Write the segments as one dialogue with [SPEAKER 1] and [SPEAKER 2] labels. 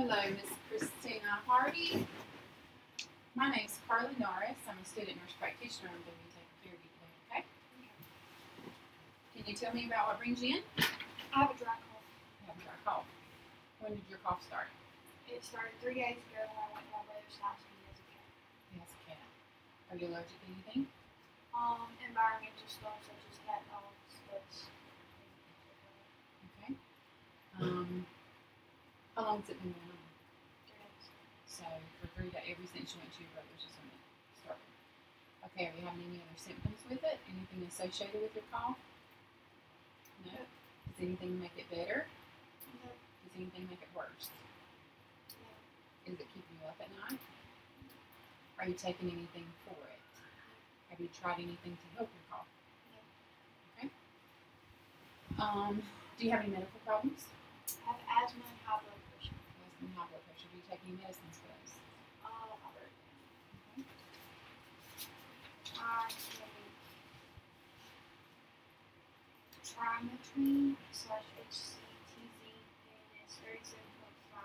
[SPEAKER 1] Hello, Miss Christina Hardy. My name is Carla Norris. I'm a student nurse practitioner. I'm going to be taking care of you today, okay? Can you tell me about what brings you in?
[SPEAKER 2] I have a dry cough.
[SPEAKER 1] You have a dry cough. When did your cough start?
[SPEAKER 2] It started three days ago when I went to my brother's house and he has a cat.
[SPEAKER 1] Yes, cat. Are you allergic to anything?
[SPEAKER 2] Um, environmental stuff such as cat dogs,
[SPEAKER 1] Okay. Um, how long has it been going on? So for three days, ever since you went to your brother's when it started. Okay, are you having any other symptoms with it? Anything associated with your cough? No. Does anything make it better?
[SPEAKER 2] No,
[SPEAKER 1] Does anything make it worse?
[SPEAKER 2] no,
[SPEAKER 1] Is it keeping you up at night? Are you taking anything for it? Have you tried anything to help your cough? Okay. Um, do you have any medical problems?
[SPEAKER 2] I have asthma and high blood pressure.
[SPEAKER 1] Asthma and high blood pressure. Do you take medicines for those?
[SPEAKER 2] Uh, my.
[SPEAKER 1] Okay.
[SPEAKER 2] I take Triamterene slash HCTZ and it's 37.5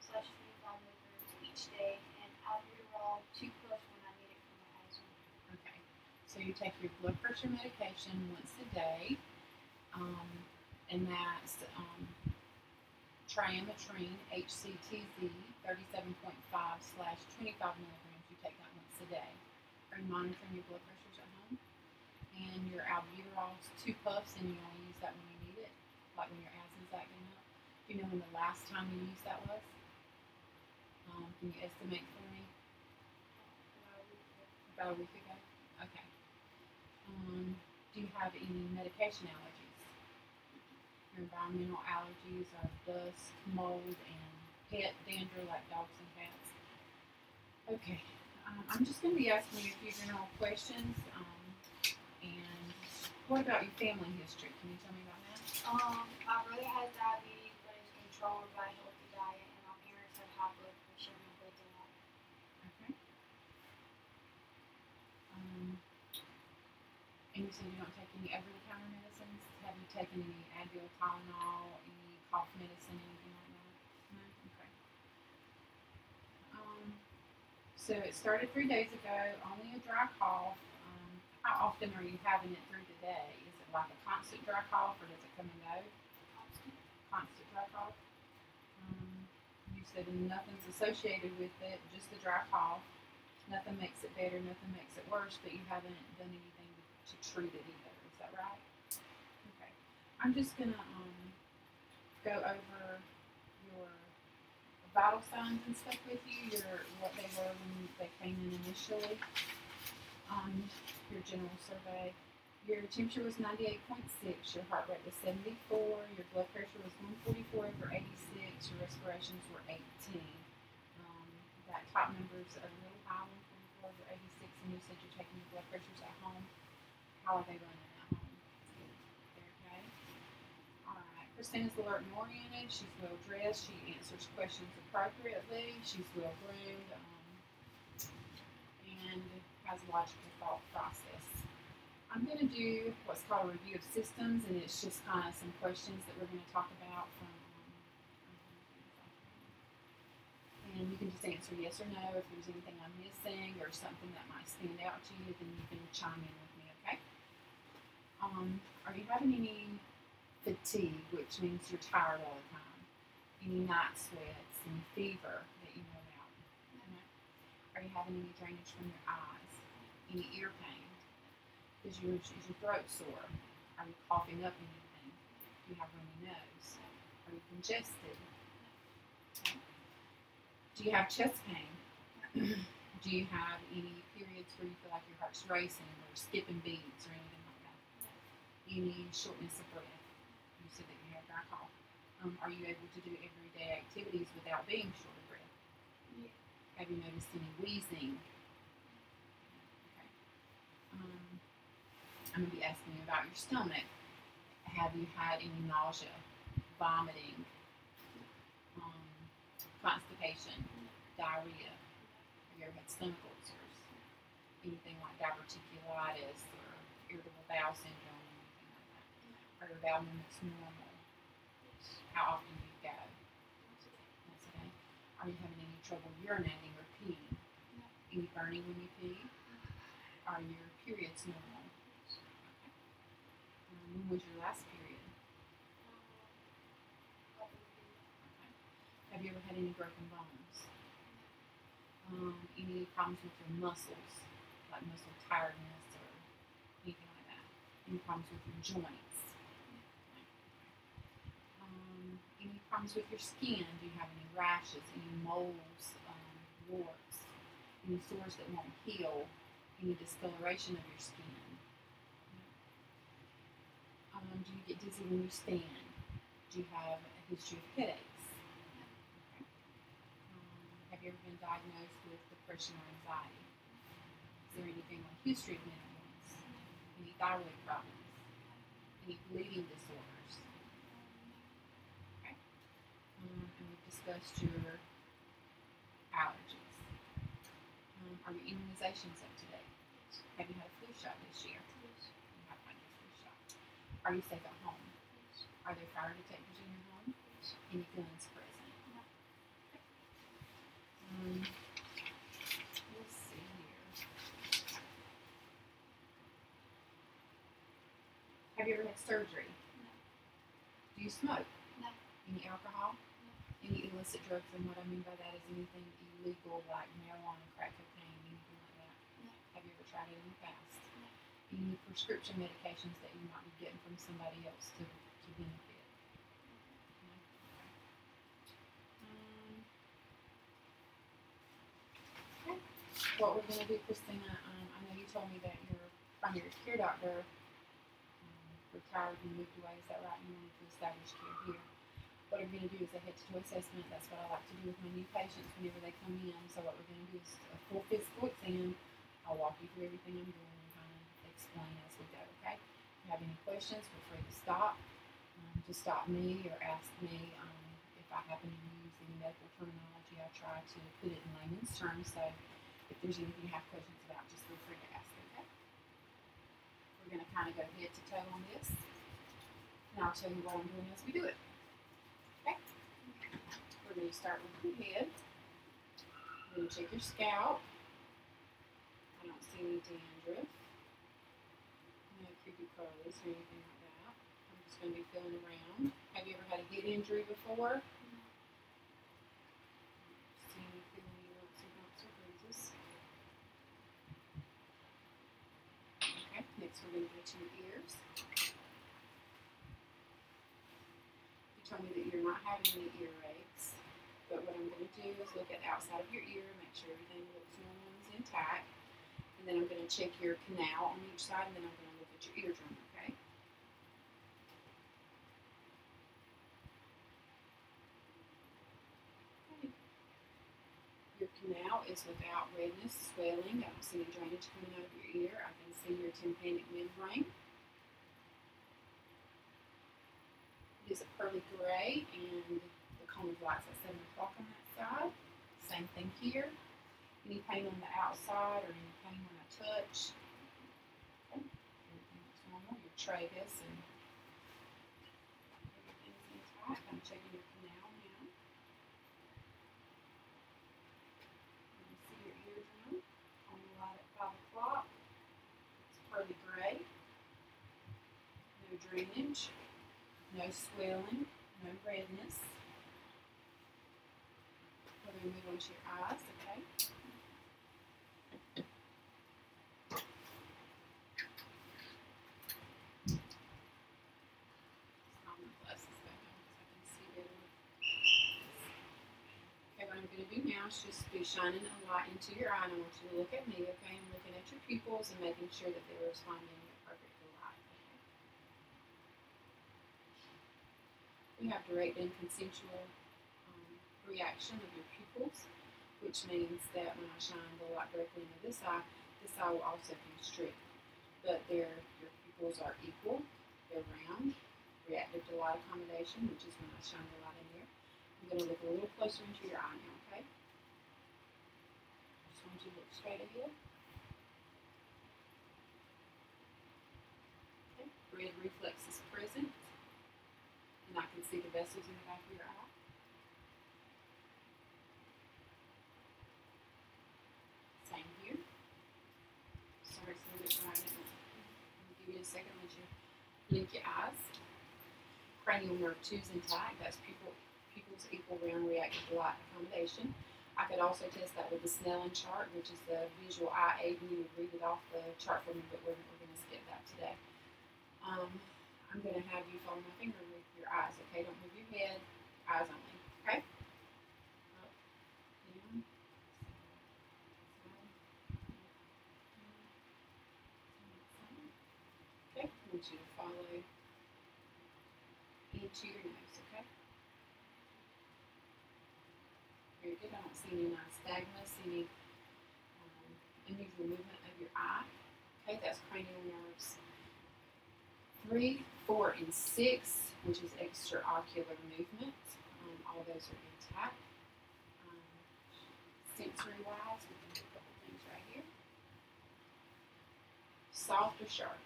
[SPEAKER 2] slash 25 milligrams each day and albuterol 2 plus when I need it for my asthma.
[SPEAKER 1] Okay. So you take your blood pressure medication once a day, um, and that's um, triamterene HCTZ 37.5 slash 25 milligrams. You take that once a day. Are you monitoring your blood pressures at home? And your albuterol's two puffs, and you only use that when you need it, like when your asthma's acting up. Do you know when the last time you used that was? Um, can you estimate for me? About a week ago? Okay. Um, do you have any medication allergies? Environmental allergies are dust, mold, and pet dander like dogs and cats? Okay. Um, I'm just going to be asking you a few general questions. Um, and what about your family history? Can you tell me about that?
[SPEAKER 2] Um, my brother has diabetes, but it's controlled by a healthy diet, and my parents have high blood pressure and lot.
[SPEAKER 1] Okay. Um, and you said you don't take any over-the-counter medicines. You taken any Advil, Tylenol, any cough medicine, anything like that? No. Okay. Um, so it started three days ago. Only a dry cough. Um, how often are you having it through the day? Is it like a constant dry cough, or does it come and go?
[SPEAKER 2] Constant.
[SPEAKER 1] dry cough. Um, you said nothing's associated with it, just the dry cough. Nothing makes it better, nothing makes it worse, but you haven't done anything to treat it either. Is that right? I'm just gonna um, go over your vital signs and stuff with you. Your what they were when they came in initially. Um, your general survey. Your temperature was 98.6, your heart rate was 74, your blood pressure was 144 over 86, your respirations were 18. Um, that top number is a little high, 144 over 86, and you said you're taking your blood pressures at home. How are they running at home? They're okay? Alright, Christina's alert and oriented, she's well dressed, she answers questions appropriately, she's well groomed, um, and has a logical thought process. I'm going to do what's called a review of systems, and it's just kind of some questions that we're going to talk about from. Um, and you can just answer yes or no if there's anything I'm missing or something that might stand out to you. Then you can chime in with me, okay? Um, are you having any fatigue, which means you're tired all the time? Any night sweats and fever that you know about? Are you having any drainage from your eyes? Any ear pain? Is your, is your throat sore? Are you coughing up anything? Do you have runny nose? Are you congested? Do you have chest pain? Do you have any periods where you feel like your heart's racing or skipping beats or anything like that? Any shortness of breath? You said that you have dry cough. Um, are you able to do everyday activities without being short of breath?
[SPEAKER 2] Yeah.
[SPEAKER 1] Have you noticed any wheezing? Okay. Um, I'm going to be asking you about your stomach. Have you had any nausea, vomiting, um, constipation, diarrhea? Have you ever had stomach ulcers? Anything like diverticulitis or irritable bowel syndrome, Are your bowel movements normal? How often do you go?
[SPEAKER 2] Once a day.
[SPEAKER 1] Once a day. trouble urinating or peeing?
[SPEAKER 2] No.
[SPEAKER 1] Any burning when you pee? Are your periods normal? Um, when was your last period? Okay. Have you ever had any broken bones? Um, any problems with your muscles, like muscle tiredness or anything like that? Any problems with your joints? Um, any problems with your skin? Do you have any rashes, any moles, um, warts, any sores that won't heal, any discoloration of your skin? Um, do you get dizzy when you stand? Do you have a history of headaches? Um, have you ever been diagnosed with depression or anxiety? Is there any family history of mental? Any thyroid problems? Any bleeding disorders? Um, and we've discussed your allergies. Um, are your immunizations up to date? Have you had a flu shot this year? You have your flu shot. Are you safe at home? Are there fire detectors in your home? Any guns present?
[SPEAKER 2] No.
[SPEAKER 1] Um, let's see here. Have you ever had surgery?
[SPEAKER 2] No.
[SPEAKER 1] Do you smoke?
[SPEAKER 2] No.
[SPEAKER 1] Any alcohol? Any illicit drugs? And what I mean by that is anything illegal like marijuana, crack cocaine, anything like that.
[SPEAKER 2] No.
[SPEAKER 1] Have you ever tried it in the past?
[SPEAKER 2] No.
[SPEAKER 1] Any prescription medications that you might be getting from somebody else to, to benefit? No? Okay. Um, okay. What we're gonna do, Christina, um, I know you told me that your primary care doctor um, retired and moved away, is that right? You wanted to establish care here. What we're gonna do is a head to toe assessment, that's what I like to do with my new patients whenever they come in, so what we're gonna do is a full physical exam. I'll walk you through everything I'm doing and kind of explain as we go, okay? If you have any questions, feel free to stop, um, to stop me or ask me, um, if I happen to use any medical terminology, I try to put it in layman's terms, so if there's anything you have questions about, just feel free to ask, okay? We're gonna kind of go head to toe on this, and I'll tell you what I'm doing as we do it. Start with your head. I'm gonna check your scalp. I don't see any dandruff. No creepy curls or anything like that. I'm just gonna be feeling around. Have you ever had a head injury before? Okay, next we're gonna go to your ears. You told me that you're not having any earaches, but what I'm gonna do is look at the outside of your ear, make sure everything looks normal and is intact. And then I'm gonna check your canal on each side, and then I'm gonna look at your eardrum, okay? Okay. Your canal is without redness, swelling. I don't see any drainage coming out of your ear. I can see your tympanic membrane. It is a pearly gray, and cone of light's at 7 o'clock on that side. Same thing here. Any pain on the outside or any pain when I touch. Okay. Normal. Your tragus and everything's intact. I'm checking your canal now. You can see your eardrum on the light at 5 o'clock. It's pearly gray. No drainage. No swelling. No redness. We're going to move on to your eyes, okay? Slide my glasses back on so I can see better. Okay, what I'm going to do now is just be shining a light into your eye, and I want you to look at me, okay? I'm looking at your pupils and making sure that they're responding perfect light, okay? We have direct and consensual reaction of your pupils, which means that when I shine the light directly into this eye, this eye will also constrict. But their your pupils are equal, they're round, reactive to light accommodation, which is when I shine the light in there. I'm going to look a little closer into your eye now, okay? Just want you to look straight ahead. Okay, red reflex is present, and I can see the vessels in the back of your eye. Blink your eyes. Cranial nerve two is intact. That's pupil, pupils equal round reactive light accommodation. I could also test that with the Snellen chart, which is the visual eye aid, you would read it off the chart for me, but we're, we're going to skip that today. Um, I'm going to have you follow my finger with your eyes, okay? Don't move your head, eyes only, okay? Up, down, Okay, I want you to follow into your nose, okay? Very good. I don't see any nystagmus, any um, unusual movement of your eye. Okay, that's cranial nerves three, four, and six, which is extraocular movement. Um, all those are intact. Um, sensory wise, we can do a couple things right here. Soft or sharp?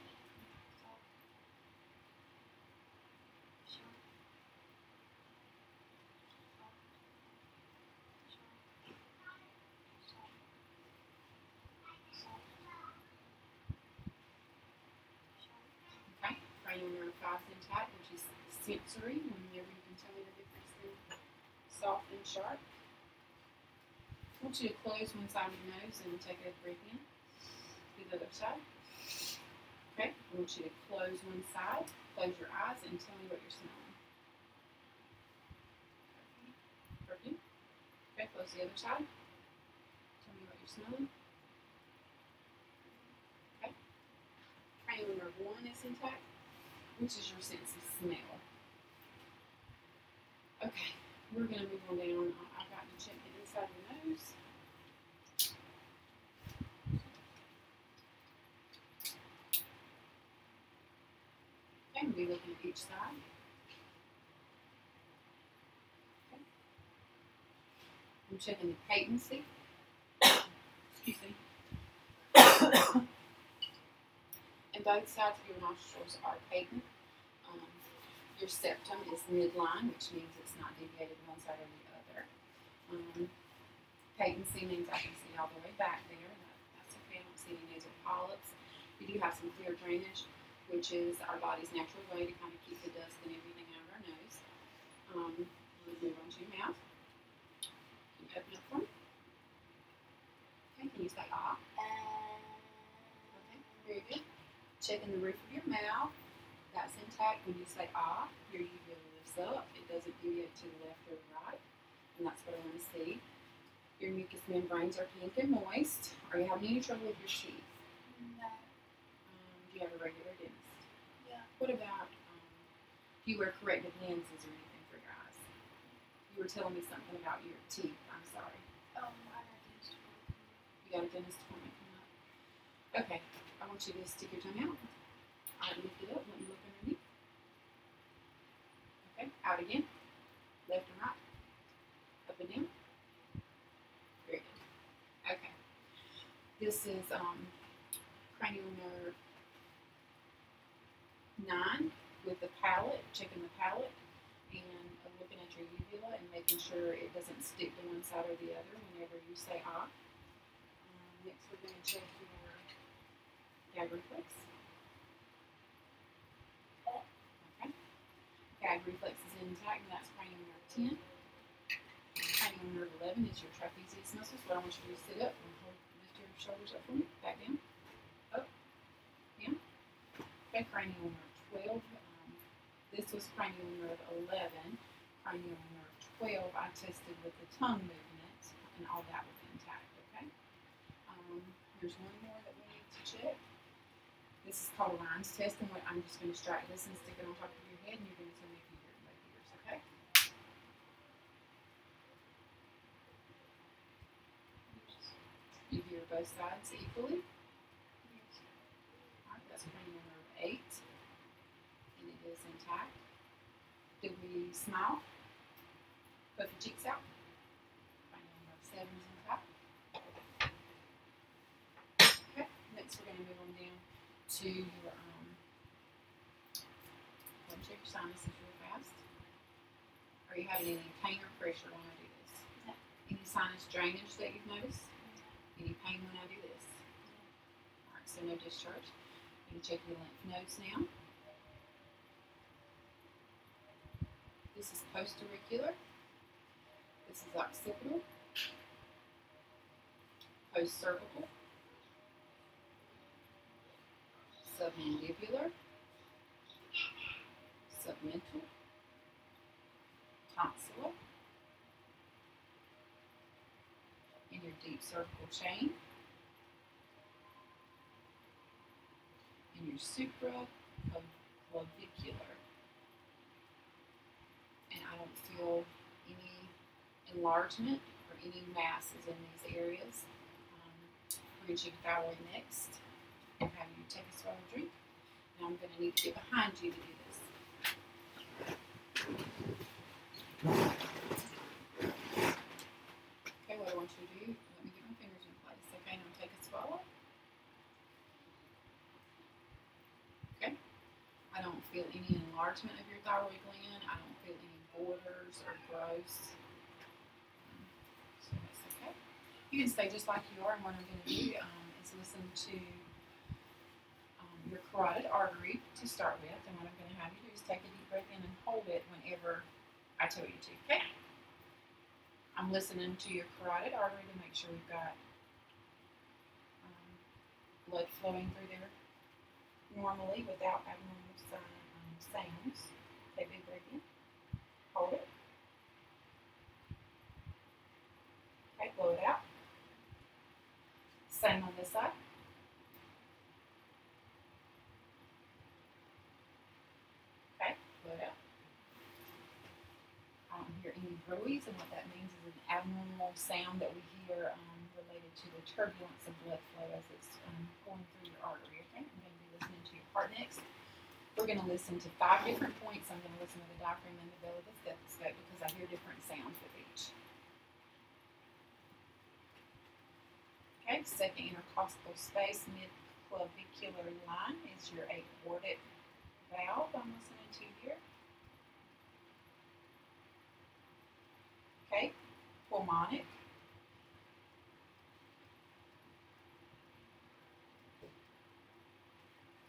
[SPEAKER 1] Okay, five is intact, which is sensory. Whenever you can tell me the difference between soft and sharp. I want you to close one side of your nose and take a breath in. Do the other side. Okay, I want you to close one side, close your eyes, and tell me what you're smelling. Perfume. Okay, close the other side. Tell me what you're smelling. cranial nerve one is intact, which is your sense of smell. Okay, we're going to move on down. I've got to check the inside of the nose. We'll be looking at each side. Okay. I'm checking the patency. Excuse me. Both sides of your nostrils are patent. Um, your septum is midline, which means it's not deviated one side or the other. Um, patency means I can see all the way back there. That's okay. I don't see any nasal polyps. We do have some clear drainage, which is our body's natural way to kind of keep the dust and everything out of our nose. Um, we'll move on to your mouth. Can you open up for me? Okay, can you say ah? Okay, very good. Checking the roof of your mouth. That's intact. When you say ah, your uvula lifts up. It doesn't deviate to the left or the right. And that's what I want to see. Your mucous membranes are pink and moist. Are you having any trouble with your teeth? Um, do you have a regular dentist?
[SPEAKER 2] Yeah.
[SPEAKER 1] What about um, do you wear corrective lenses or anything for your eyes? You were telling me something about your teeth. I'm sorry.
[SPEAKER 2] Um, I have dental.
[SPEAKER 1] You got a dentist appointment coming up? Okay. I want you to stick your tongue out. Right, lift it up. Let me look underneath. Okay, out again. Left and right. Up and down. Very good. Okay. This is um, cranial nerve nine with the palate, checking the palate, and looking at your uvula and making sure it doesn't stick to one side or the other whenever you say ah. Um, next, we're going to check your gag reflex. Okay. Gag reflex is intact, and that's cranial nerve 10. Cranial nerve 11 is your trapezius muscles. What I want you to do is sit up and hold, lift your shoulders up for me. Back down. Up. Down. Okay, cranial nerve 12. Um, this was cranial nerve 11. Cranial nerve 12, I tested with the tongue movement, and all that was intact, okay? Um, there's one more that we need to check. This is called a Ryan's test, and what I'm just going to strike this and stick it on top of your head, and you're going to tell me if you hear both ears, okay? You hear both sides equally. Alright, that's cranial nerve 8, and it is intact. Did we smile? Put the cheeks out. to um, check your sinuses real fast. Are you having any pain or pressure when I do this? Any sinus drainage that you've noticed? Any pain when I do this? Alright, so no discharge. You can check your lymph nodes now. This is postauricular. This is occipital. Post cervical. Submandibular. Submental. Tonsillar. And your deep cervical chain. And your supraclavicular. And I don't feel any enlargement or any masses in these areas. Um, we're going to thyroid next and have you take. And I'm going to need to get behind you to do this. Okay, what I want you to do, let me get my fingers in place. Okay, now take a swallow. Okay, I don't feel any enlargement of your thyroid gland. I don't feel any borders or growths. So that's okay. You can stay just like you are, and what I'm going to do um, is listen to your carotid artery to start with, and what I'm going to have you do is take a deep breath in and hold it whenever I tell you to. Okay? I'm listening to your carotid artery to make sure we've got um, blood flowing through there normally without abnormal um, sounds. Take a big breath in. Hold it. Okay, blow it out. Same on this side. Okay, blow it out. I don't hear any bruit, and what that means is an abnormal sound that we hear um, related to the turbulence of blood flow as it's um, going through your artery. Okay, I'm going to be listening to your heart next. We're going to listen to five different points. I'm going to listen to the diaphragm and the bell of the stethoscope because I hear different sounds with each. Okay, second intercostal space, mid-clavicular line is your aortic valve I'm listening to here. Okay, pulmonic.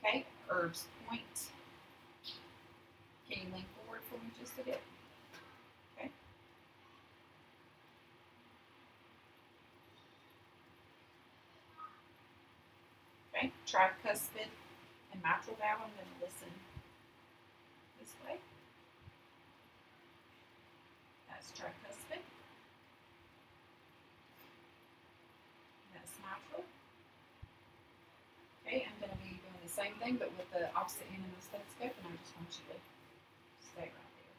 [SPEAKER 1] Okay, Erb's point. Can you lean forward for me just a bit? Okay. Okay, tricuspid and mitral valve. I'm going to listen this way. That's tricuspid. That's mitral. Okay, I'm going to be doing the same thing, but with the opposite hand of the stethoscope, and I just want you to stay right there.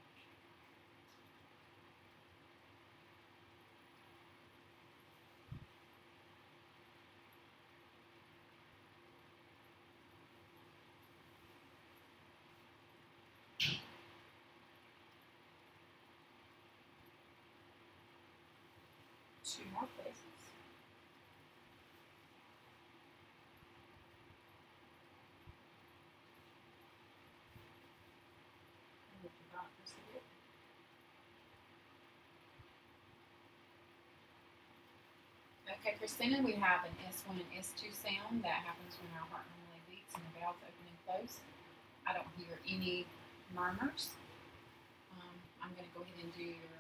[SPEAKER 1] Two more Okay, Christina, we have an S1 and S2 sound that happens when our heart normally beats and the valves open and close. I don't hear any murmurs. Um, I'm going to go ahead and do your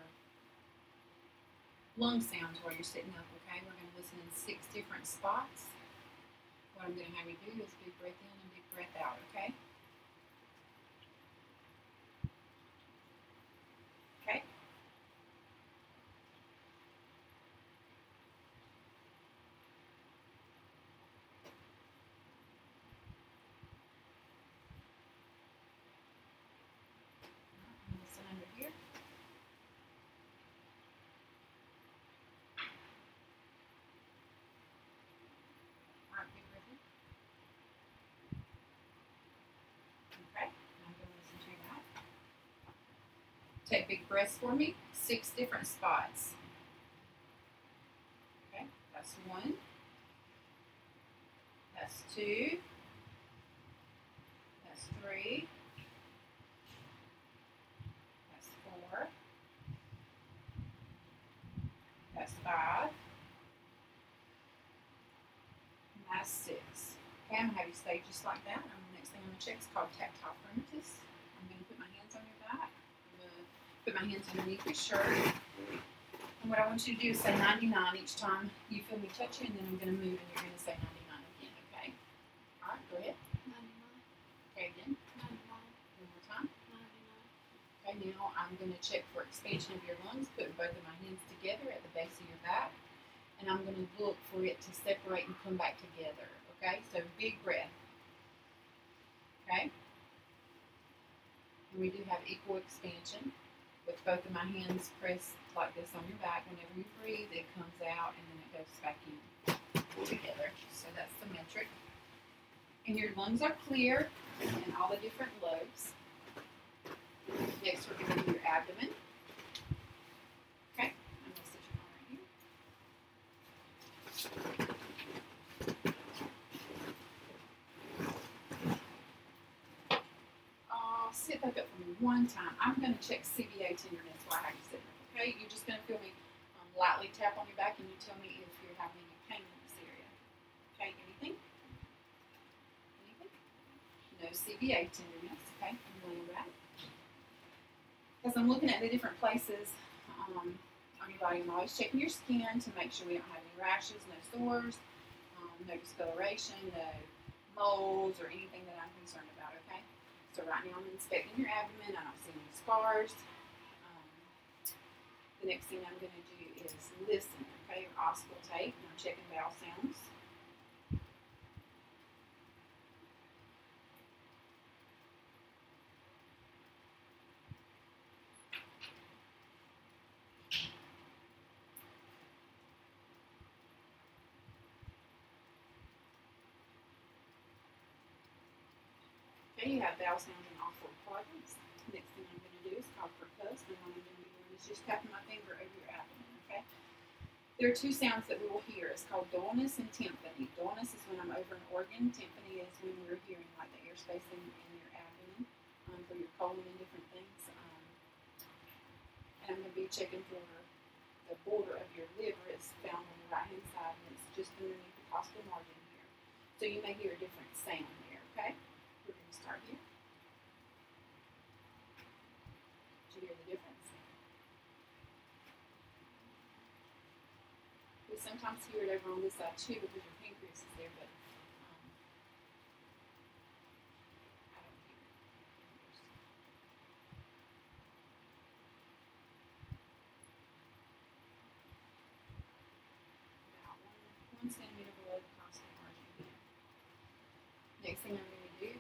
[SPEAKER 1] lung sounds while you're sitting up, okay? We're going to listen in six different spots. What I'm going to have you do is big breath in and big breath out? Okay? And Listen under here. Alright, big breath in. Okay, now I'm gonna listen to that. Take big breaths for me. Six different spots. Okay, that's one. That's two. That's three. That's four. That's five. And that's six. Okay, I'm gonna have you stay just like that. And the next thing I'm gonna check is called tactile fremitus. I'm gonna put my hands on your back. I'm gonna put put my hands underneath your shirt. And what I want you to do is say 99 each time you feel me touch you, and then I'm going to move and you're going to say 99 again, okay? All right, go ahead.
[SPEAKER 2] 99,
[SPEAKER 1] Okay, again.
[SPEAKER 2] 99,
[SPEAKER 1] One more time.
[SPEAKER 2] 99.
[SPEAKER 1] Okay, now I'm going to check for expansion of your lungs, putting both of my hands together at the base of your back. And I'm going to look for it to separate and come back together, okay? So big breath. Okay? And we do have equal expansion with both of my hands pressed like this on your back. Whenever you breathe, it comes out and then it goes back in together. So that's symmetric. And your lungs are clear in all the different lobes. Next, we're going to do your abdomen. Okay, I'm going to sit your arm right here. Sit back up one time. I'm going to check CVA tenderness while I have you sit there. Okay, you're just going to feel me um, lightly tap on your back and you tell me if you're having any pain in this area. Okay, anything? Anything? No CVA tenderness. Okay, I'm laying back. As I'm looking at the different places um, on your body, I'm always checking your skin to make sure we don't have any rashes, no sores, um, no discoloration, no moles, or anything that I'm concerned about? So right now I'm inspecting your abdomen. I don't see any scars. Um, the next thing I'm going to do is listen, okay? Your auscultate, I'm checking bowel sounds. All quadrants. Next thing I'm going to do is call for and what I'm going to be doing is just tapping my finger over your abdomen, okay? There are two sounds that we will hear. It's called dullness and tympany. Dullness is when I'm over an organ. Tympany is when we're hearing like the airspace in, in your abdomen um, for your colon and different things. Um, and I'm going to be checking for the border of your liver. It's found on the right hand side, and it's just underneath the costal margin here. So you may hear a different sound there, okay? We're going to start here. Did you hear the difference? We sometimes hear it over on this side too because your pancreas is there, but um, I don't. About one, one centimeter below the costal margin. Next thing I'm going to do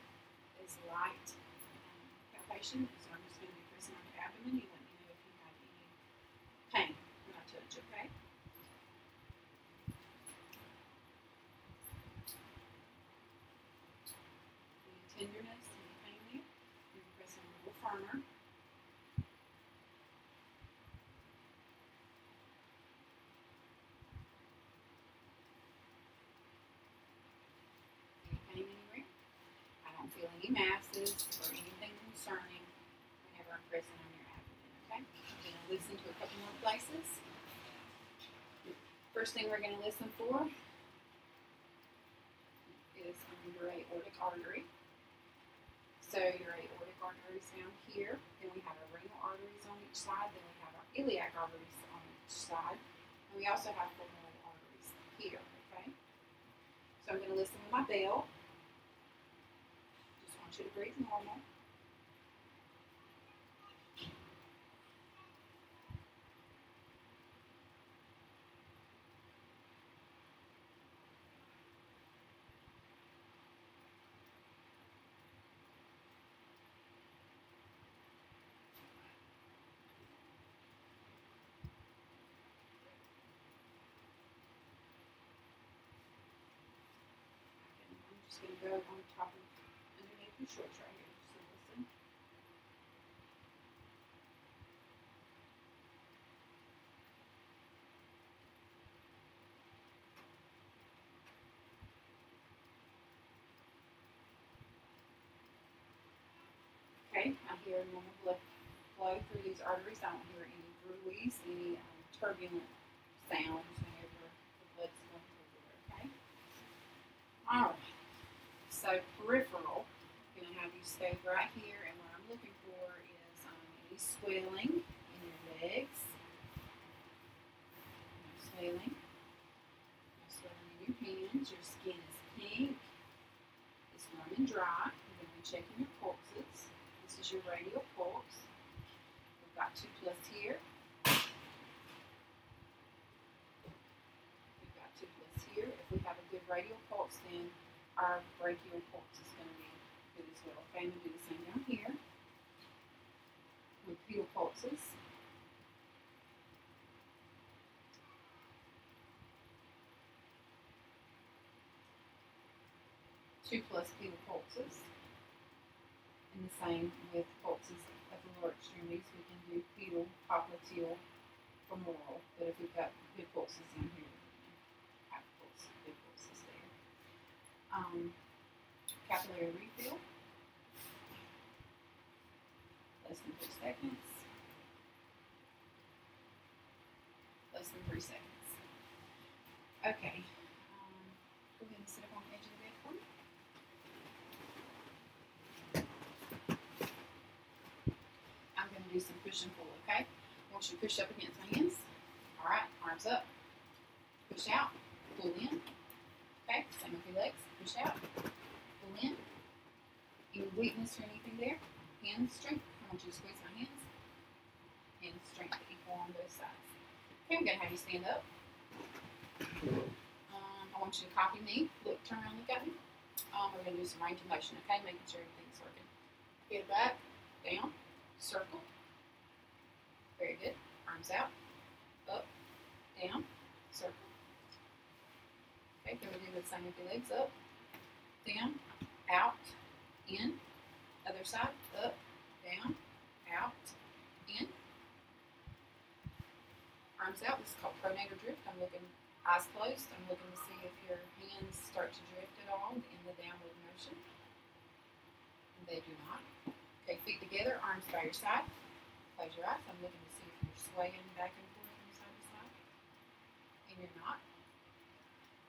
[SPEAKER 1] is light um, palpation. So I'm just going to be pressing on your abdomen. You let me know if you have any pain when I touch, okay? Any tenderness? You can press on little firmer. Any anywhere? I don't feel any masses or anything concerning whenever I'm pressing on your abdomen, okay? I'm going to listen to a couple more places. First thing we're going to listen for is on your aortic artery. So your aortic artery is found here. Then we have our renal arteries on each side. Then we have our iliac arteries on each side. And we also have pulmonary arteries here, okay? So I'm going to listen with my bell. Just want you to breathe normal. Go on top of underneath your shorts right here. So listen. Okay, I hear normal blood flow through these arteries. I don't hear any bruit, any um, turbulent sounds whenever the blood's going through there, okay? All right. So peripheral, I'm going to have you stay right here, and what I'm looking for is um, any swelling, in your legs. No swelling. No swelling in your hands. Your skin is pink. It's warm and dry. You're going to be checking your pulses. This is your radial pulse. We've got two plus here. We've got two plus here. If we have a good radial pulse, then our brachial pulse is going to be good as well. Okay, I'm do the same down here with pedal pulses. Two plus pedal pulses. And the same with pulses at the lower extremities. We can do pedal, popliteal, femoral. But if we've got good pulses in here, we can have pulse, good pulses there. Um, capillary refill. Less than three seconds. Less than three seconds. Okay. Um, go ahead and sit up on the edge of the bed for me. I'm going to do some push and pull, okay? I want you to push up against my hands. All right, arms up. Push out, pull in. Okay, same with your legs. Push out, pull in. Any weakness or anything there? Hands strength. I want you to squeeze my hands. Hands strength equal on both sides. Okay, I'm going to have you stand up. Um, I want you to copy me. Look, turn around, look at me. Um, we're going to do some range of motion, okay? Making sure everything's working. Get it back, down, circle. Very good. Arms out, up, down, circle. Okay, then we do the same with your legs up, down, out, in. Other side, up, down, out, in. Arms out. This is called pronator drift. I'm looking eyes closed. I'm looking to see if your hands start to drift at all in the downward motion. And they do not. Okay, feet together, arms by your side. Close your eyes. I'm looking to see if you're swaying back and forth from side to side. And you're not.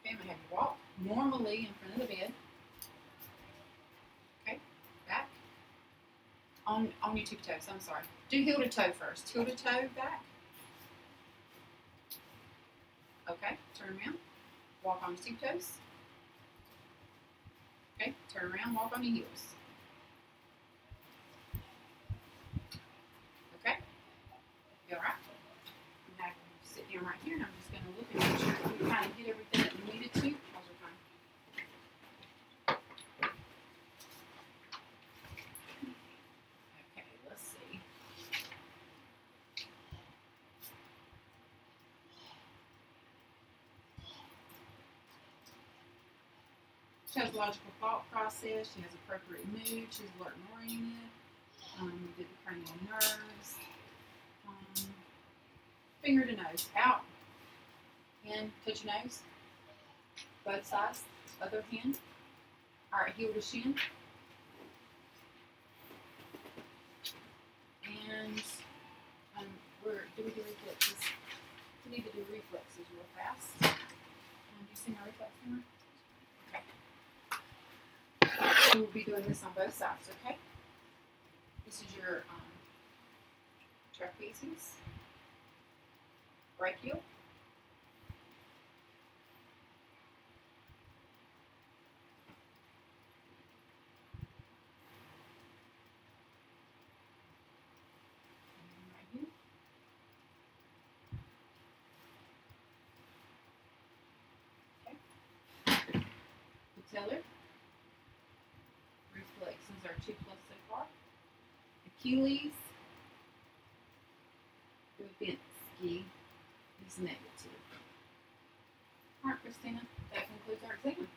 [SPEAKER 1] Okay, I'm gonna have you walk normally in front of the bed. Okay, back. On on your two toes, I'm sorry. Do heel to toe first. Heel to toe back. Okay, turn around. Walk on your two toes. Okay, turn around, walk on your heels. Okay? You alright? I'm having you sit down right here and I'm just gonna look and make sure you kind of get everything that you needed to. How's your time? Okay, let's see. She has logical thought process. She has appropriate mood. She's alert and oriented. Um, the cranial nerves. Um, finger to nose. Out. In. Touch your nose. Both sides. Other hand. All right. Heel to shin. And um, we're do we do reflexes? We need to do reflexes real fast. Um, do you see my reflex camera? We'll be doing this on both sides, okay? This is your um, trapezius, brachial, and two plus so far. Achilles, Babinski is negative. All right, Christina, that concludes our exam.